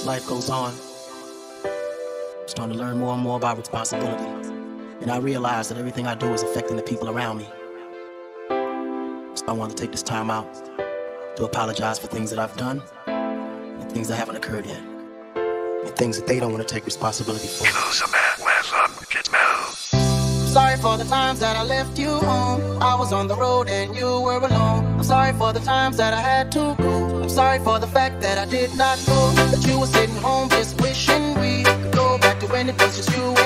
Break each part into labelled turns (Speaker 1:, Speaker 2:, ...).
Speaker 1: As life goes on, I'm starting to learn more and more about responsibility. And I realize that everything I do is affecting the people around me. So I want to take this time out to apologize for things that I've done and things that haven't occurred yet. And things that they don't want to take responsibility for.
Speaker 2: Close a man, last up, kids move.
Speaker 1: Sorry for the times that I left you home. I was on the road and you were alone. I'm sorry for the times that I had to go. I'm sorry for the fact that I did not know that you were sitting home just wishing we could go back to when it was just you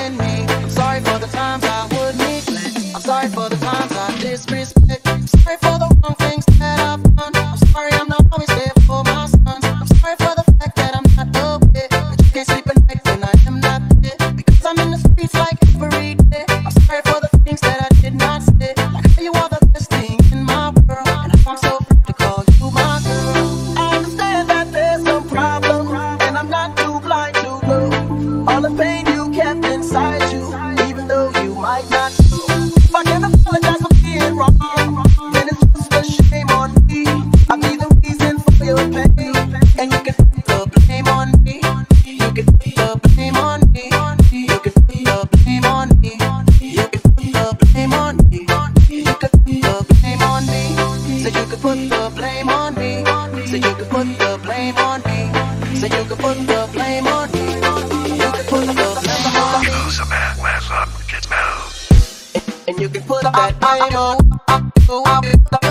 Speaker 1: the blame on me. You can put the blame on me.
Speaker 2: Close a man, last up, kids move.
Speaker 1: And you can put that ah, blame ah, on. Ah. Close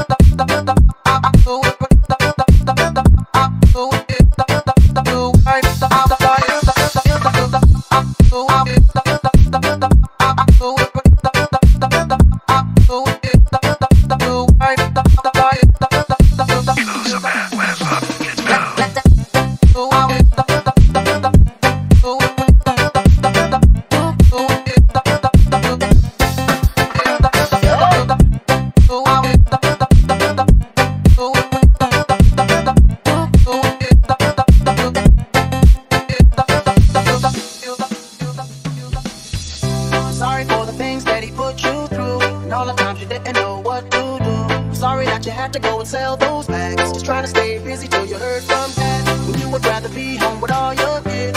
Speaker 1: all the times you didn't know what to do. Sorry that you had to go and sell those bags, just trying to stay busy till you heard from dad. When you would rather be home with all your kids.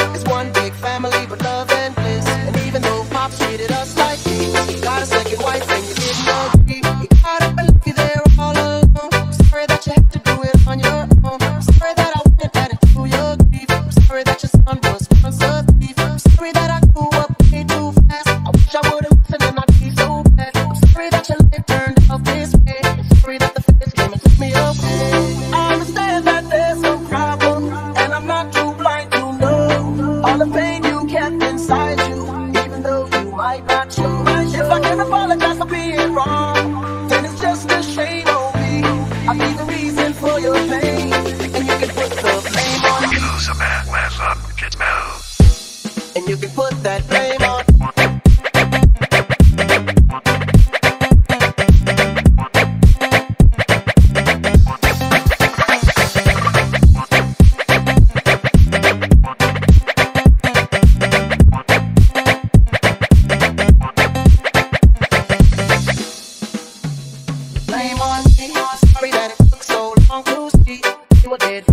Speaker 1: The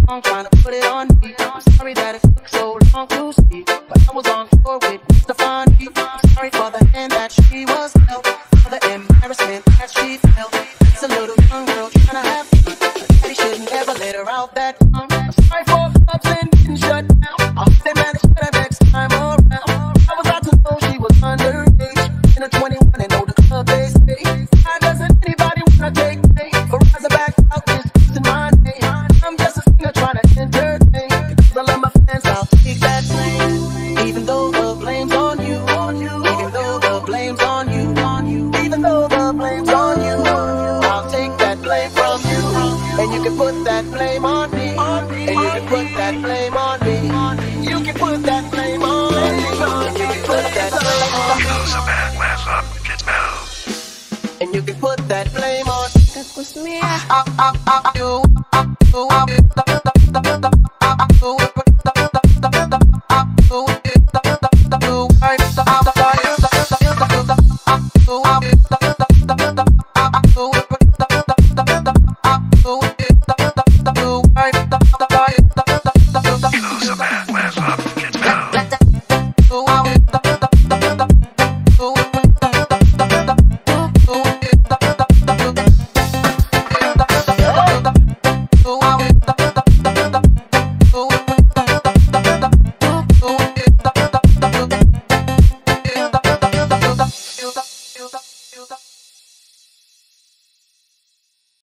Speaker 1: Wrong trying to put it on me. I'm sorry that it took so long to see. But I was on tour with Stefani. I'm sorry for the hand that she was dealt. For the embarrassment that she felt. can put that blame on me. And you can put that blame on me. You can put that blame on me. You can put that blame on me. And you can put that blame on.
Speaker 2: That was me.